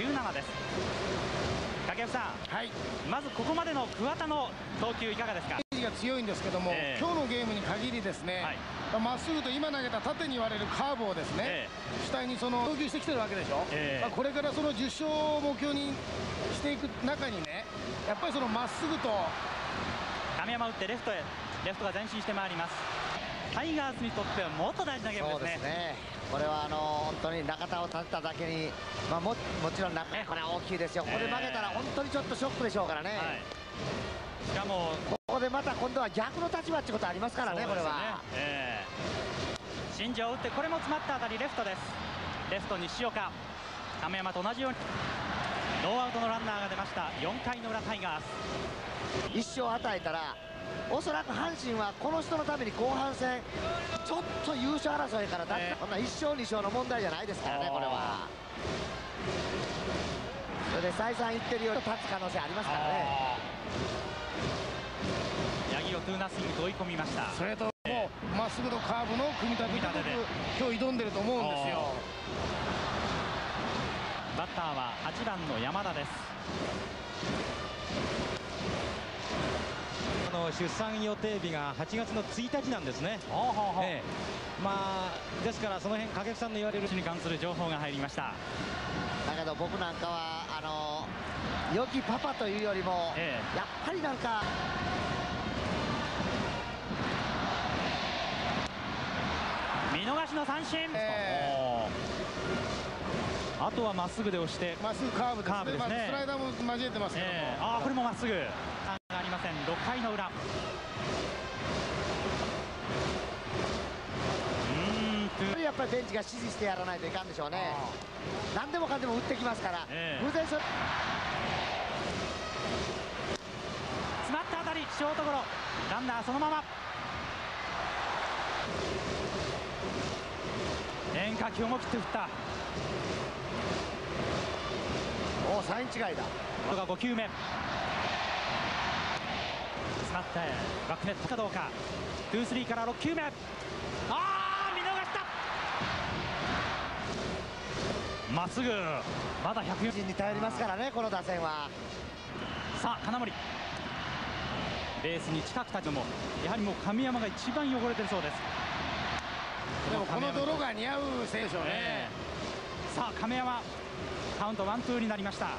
17です。掛布さん、はい、まずここまでの桑田の投球いかがですか？が強いんですけども、えー今日のゲームに限りですね、まっすぐと今投げた縦に言われるカーブをですね、主体にその投球してきてるわけでしょ、ええ。まあこれからその10勝を目標にしていく中にねやっぱりそのまっすぐと亀山打ってレフトへレフトが前進してまいります。タイガースにとってはもっと大事なゲームですね。ね。これは当に中田を立てただけに、まあ、ももちろんなこれは大きいですよ、ここで負けたら本当にちょっとショックでしょうからね、しかもここでまた今度は逆の立場ってことありますからね、そうですよこれは。ええ。新庄打ってこれも詰まった当たりレフトです。レフト西岡。亀山と同じように。ノーアウトのランナーが出ました。4回の裏タイガース。一勝与えたらおそらく阪神はこの人のために後半戦ちょっと優勝争いからだってこんな1勝2勝の問題じゃないですからねこれは。それで再三言ってるように立つ可能性ありますからね。八木をトゥーナッシングと追い込みました。それともうまっすぐとカーブの組み立てで組み立てで。僕今日挑んでると思うんですよ。バッターは8番の山田ですあの出産予定日が8月の1日なんですね。ええ。まあですからその辺掛布さんの言われるに関する情報が入りました。だけど僕なんかはあの良きパパというよりも、えやっぱりなんか見逃しの三振、えおー。あとはまっすぐで押してまっすぐカーブですね。カーブですね。まあスライダーも交えてますけども、えーあーこれもまっすぐ。ありません。6回の裏。うーん。やっぱりベンチが指示してやらないといかんでしょうね。何でもかんでも打ってきますから、ええ。偶然それ。詰まった当たりショートゴロ。ランナーそのまま。変化球思い切って振った。おおサイン違いだ。これが5球目バックネットか。どうか2-3から6球目。ああ見逃した。まっすぐ。まだ140陣に頼りますからねこの打線は。さあ金森。ベースに近く立つのもやはりもう神山が一番汚れてるそうです。でもこの泥が似合う選手をね、ええさあ亀山カウントワンツーになりました